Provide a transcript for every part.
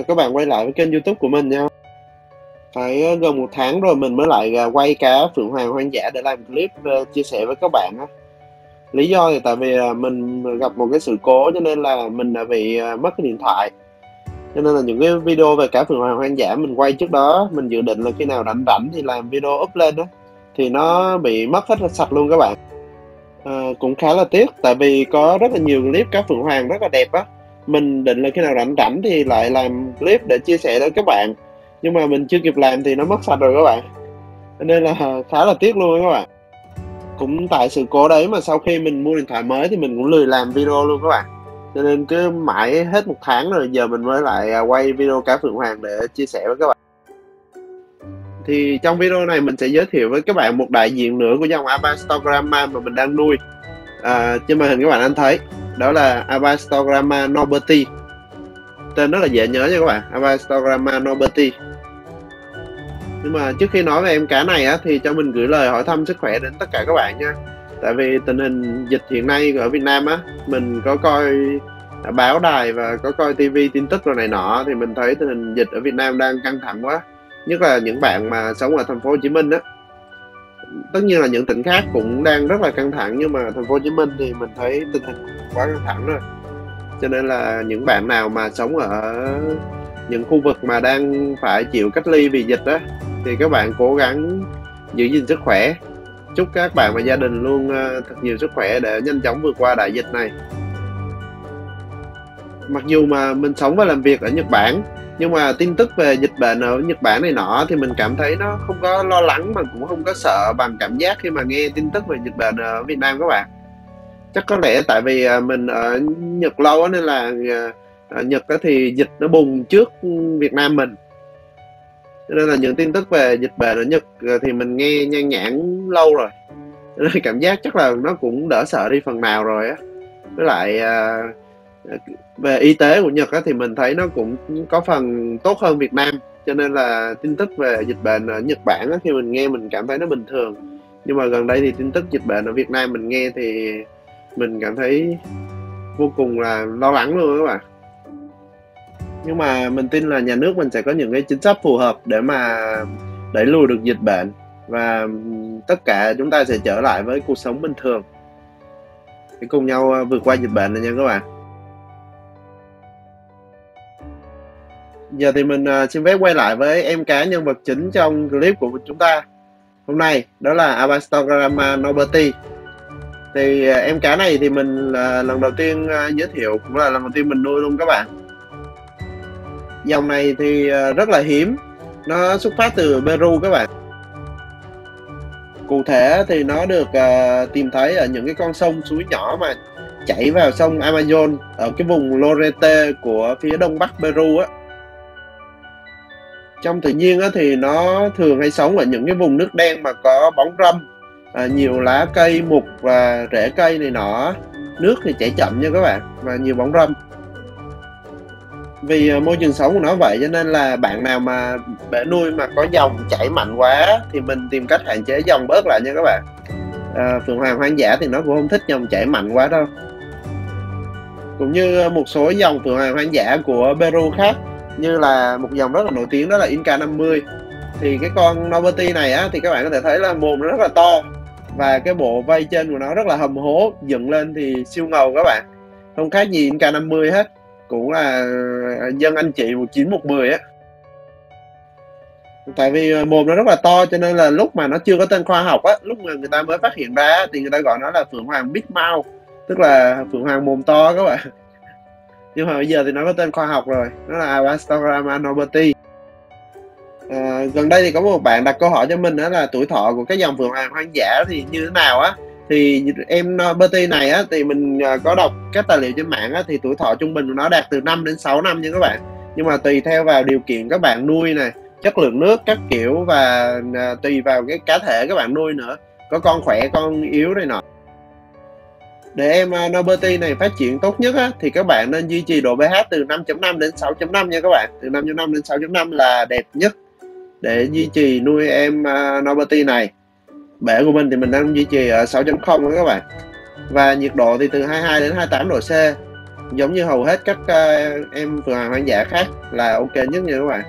chào các bạn quay lại với kênh youtube của mình nha. Phải ờ, gần một tháng rồi mình mới lại ờ, quay cá Phượng Hoàng hoang dã để làm clip ờ, chia sẻ với các bạn á. Lý do thì tại vì mình gặp một cái sự cố cho nên là mình đã bị mất cái điện thoại. Cho nên là những cái video về cá Phượng Hoàng hoang dã mình quay trước đó Mình dự định là khi nào rảnh rảnh thì làm video up lên đó Thì nó bị mất hết sạch luôn các bạn. À, Cũng khá là tiếc tại vì có rất là nhiều clip cá Phượng Hoàng rất là đẹp á mình định là khi nào rảnh rảnh thì lại làm clip để chia sẻ tới các bạn. Nhưng mà mình chưa kịp làm thì nó mất sạch rồi các bạn. Nên là khá là tiếc luôn các bạn. Cũng tại sự cố đấy mà sau khi mình mua điện thoại mới thì mình cũng lười làm video luôn các bạn. Cho nên cứ mãi hết một tháng rồi giờ mình mới lại à, quay video cá phượng hoàng để chia sẻ với các bạn. Thì trong video này mình sẽ giới thiệu với các bạn một đại diện nữa của dòng Abastogramma mà mình đang nuôi. À, trên màn hình các bạn anh thấy đó là Avastogramma norberti tên rất là dễ nhớ nha các bạn. Avastogramma norberti nhưng mà trước khi nói về em cá này á, thì cho mình gửi lời hỏi thăm sức khỏe đến tất cả các bạn nha. Tại vì tình hình dịch hiện nay ở Việt Nam á, mình có coi báo đài và có coi TV tin tức rồi này nọ, thì mình thấy tình hình dịch ở Việt Nam đang căng thẳng quá. Nhất là những bạn mà sống ở thành phố Hồ Chí Minh á. Tất nhiên là những tỉnh khác cũng đang rất là căng thẳng, nhưng mà thành phố Hồ Chí Minh thì mình thấy tình hình quá căng thẳng rồi cho nên là những bạn nào mà sống ở những khu vực mà đang phải chịu cách ly vì dịch đó, thì các bạn cố gắng giữ gìn sức khỏe. Chúc các bạn và gia đình luôn ờ, thật nhiều sức khỏe để nhanh chóng vượt qua đại dịch này. Mặc dù mà mình sống và làm việc ở Nhật Bản nhưng mà tin tức về dịch bệnh ở Nhật Bản này nọ thì mình cảm thấy nó không có lo lắng mà cũng không có sợ bằng cảm giác khi mà nghe tin tức về dịch bệnh ở Việt Nam các bạn chắc có lẽ tại vì à, mình ở Nhật lâu nên là ở Nhật thì dịch nó bùng trước Việt Nam mình. Cho nên là những tin tức về dịch bệnh ở Nhật thì mình nghe nhan nhãn lâu rồi. Nên cảm giác chắc là nó cũng đỡ sợ đi phần nào rồi á. Với lại về y tế của Nhật thì mình thấy nó cũng có phần tốt hơn Việt Nam. Cho nên là tin tức về dịch bệnh ở Nhật Bản khi mình nghe mình cảm thấy nó bình thường. Nhưng mà gần đây thì tin tức dịch bệnh ở Việt Nam mình nghe thì mình cảm thấy vô cùng là lo lắng luôn các bạn. Nhưng mà mình tin là nhà nước mình sẽ có những cái chính sách phù hợp để mà đẩy lùi được dịch bệnh và tất cả chúng ta sẽ trở lại với cuộc sống bình thường. Để cùng nhau à, vượt qua dịch bệnh này nha các bạn. Giờ thì mình à, xin phép quay lại với em cá nhân vật chính trong clip của chúng ta. Hôm nay đó là Abastogramma noberti thì à, em cá này thì mình là lần đầu tiên à, giới thiệu cũng là lần đầu tiên mình nuôi luôn các bạn. Dòng này thì à, rất là hiếm nó xuất phát từ Peru các bạn. Cụ thể thì nó được uh, tìm thấy ở những cái con sông suối nhỏ mà chảy vào sông Amazon ở cái vùng Lorete của phía đông bắc Peru á. Trong tự nhiên á, thì nó thường hay sống ở những cái vùng nước đen mà có bóng râm à, nhiều lá cây mục và rễ cây này nọ nước thì chảy chậm nha các bạn và nhiều bóng râm. Vì à, môi trường sống của nó vậy cho nên là bạn nào mà bể nuôi mà có dòng chảy mạnh quá thì mình tìm cách hạn chế dòng bớt lại nha các bạn. À, phượng hoàng hoang dã thì nó cũng không thích dòng chảy mạnh quá đâu. Cũng như à, một số dòng phượng hoàng hoang dã của Peru khác như là một dòng rất là nổi tiếng đó là Inca 50 thì cái con Novelty này á thì các bạn có thể thấy là mồm nó rất là to và cái bộ vây trên của nó rất là hầm hố, dựng lên thì siêu ngầu các bạn. Không khác gì k50 hết. Cũng là à, dân anh chị 1910 á. Tại vì à, mồm nó rất là to cho nên là lúc mà nó chưa có tên khoa học á, lúc mà người ta mới phát hiện ra thì người ta gọi nó là phượng hoàng big mouth. Tức là phượng hoàng mồm to các bạn. Nhưng mà bây giờ thì nó có tên khoa học rồi, nó là Avastogramma noberti à, gần đây thì có một bạn đặt câu hỏi cho mình đó là tuổi thọ của cái dòng vườn hoàng hoang dã thì như thế nào á? Thì em ờ, Noberti này á thì mình ờ, có đọc các tài liệu trên mạng á thì tuổi thọ trung bình của nó đạt từ 5 đến 6 năm nha các bạn. Nhưng mà tùy theo vào điều kiện các bạn nuôi này chất lượng nước các kiểu và tùy vào cái cá thể các bạn nuôi nữa có con khỏe con yếu này nọ. Để em Noberty này phát triển tốt nhất á, thì các bạn nên duy trì độ pH từ 5.5 đến 6.5 nha các bạn. Từ 5.5 đến 6.5 là đẹp nhất để duy trì nuôi em à, uh, Noberty này. Bể của mình thì mình đang duy trì ở 6.0 đó các bạn. Và nhiệt độ thì từ 22 đến 28 độ C. Giống như hầu hết các uh, em vừa hoàng hoang dã khác là ok nhất nha các bạn.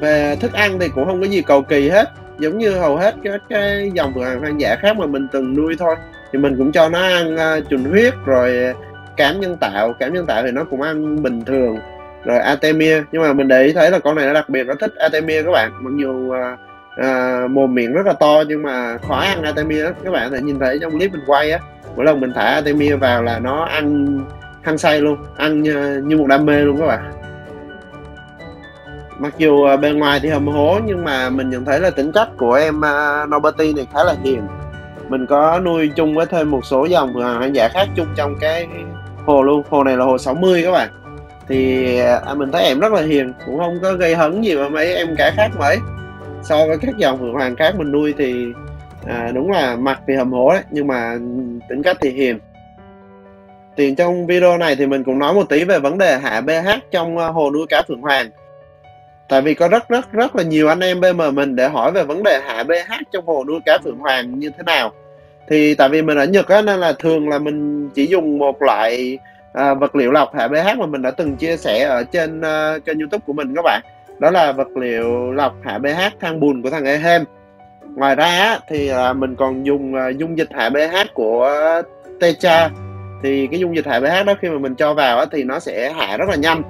Về thức ăn thì cũng không có gì cầu kỳ hết. Giống như hầu hết các cái dòng vườn hoang dã khác mà mình từng nuôi thôi. Thì mình cũng cho nó ăn à, uh, chuồn huyết rồi cám nhân tạo. Cám nhân tạo thì nó cũng ăn bình thường rồi Artemia nhưng mà mình để ý thấy là con này nó đặc biệt nó thích Artemia các bạn. Mặc dù à, à, mồm miệng rất là to nhưng mà khó ăn Artemia đó các bạn thể nhìn thấy trong clip mình quay á mỗi lần mình thả Artemia vào là nó ăn hăng say luôn ăn như, như một đam mê luôn các bạn. Mặc dù à, bên ngoài thì hầm hố nhưng mà mình nhận thấy là tính cách của em uh, Noberty này khá là hiền. Mình có nuôi chung với thêm một số dòng hoang dã khác chung trong cái hồ luôn. Hồ này là hồ 60 các bạn thì à, mình thấy em rất là hiền cũng không có gây hấn gì mà mấy em cả khác mấy. So với các dòng phượng hoàng khác mình nuôi thì à, đúng là mặt thì hầm hố đấy nhưng mà tính cách thì hiền. Thì trong video này thì mình cũng nói một tí về vấn đề hạ pH trong à, hồ nuôi cá phượng hoàng. Tại vì có rất rất rất là nhiều anh em Bm mình để hỏi về vấn đề hạ pH trong hồ nuôi cá phượng hoàng như thế nào. Thì tại vì mình ở Nhật á nên là thường là mình chỉ dùng một loại à, vật liệu lọc hạ pH mà mình đã từng chia sẻ ở trên uh, kênh youtube của mình các bạn. Đó là vật liệu lọc hạ pH than bùn của thằng Ehem. Ngoài ra thì uh, mình còn dùng uh, dung dịch hạ pH của Techa. Thì cái dung dịch hạ pH đó khi mà mình cho vào thì nó sẽ hạ rất là nhanh.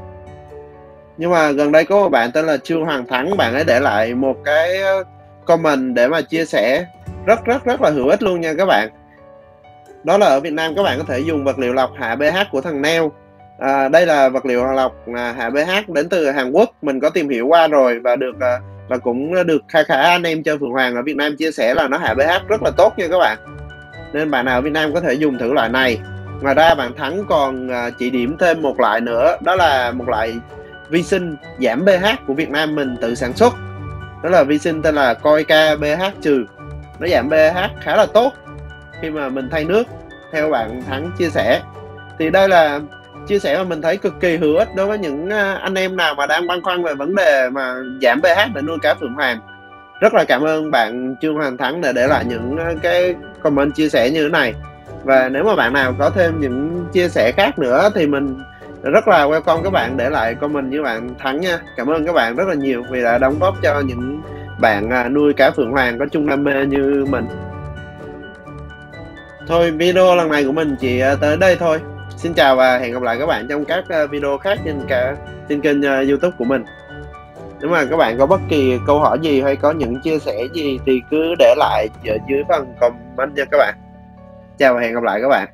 Nhưng mà gần đây có một bạn tên là Trương Hoàng Thắng bạn ấy để lại một cái ờ, comment để mà chia sẻ. Rất rất rất là hữu ích luôn nha các bạn đó là ở Việt Nam các bạn có thể dùng vật liệu lọc hạ pH của thằng Neo. À, đây là vật liệu lọc à, hạ pH đến từ Hàn Quốc. Mình có tìm hiểu qua rồi và được à, và cũng được khá khá anh em chơi Phượng Hoàng ở Việt Nam chia sẻ là nó hạ pH rất là tốt nha các bạn. Nên bạn nào ở Việt Nam có thể dùng thử loại này. Ngoài ra bạn Thắng còn à, chỉ điểm thêm một loại nữa đó là một loại vi sinh giảm pH của Việt Nam mình tự sản xuất. Đó là vi sinh tên là Coica pH trừ. Nó giảm pH khá là tốt khi mà mình thay nước, theo bạn Thắng chia sẻ. Thì đây là chia sẻ mà mình thấy cực kỳ hữu ích đối với những à, anh em nào mà đang băn khoăn về vấn đề mà giảm pH để nuôi cá phượng hoàng. Rất là cảm ơn bạn Trương Hoàng Thắng đã để lại những à, cái comment chia sẻ như thế này. Và nếu mà bạn nào có thêm những chia sẻ khác nữa thì mình rất là welcome các bạn để lại comment như bạn Thắng nha. Cảm ơn các bạn rất là nhiều vì đã đóng góp cho những bạn à, nuôi cá phượng hoàng có chung đam mê như mình thôi, video lần này của mình chỉ ờ, tới đây thôi. Xin chào và hẹn gặp lại các bạn trong các ờ, video khác trên cả, trên kênh ờ, youtube của mình. Nếu mà các bạn có bất kỳ câu hỏi gì hay có những chia sẻ gì thì cứ để lại ở dưới phần comment nha các bạn. Chào và hẹn gặp lại các bạn.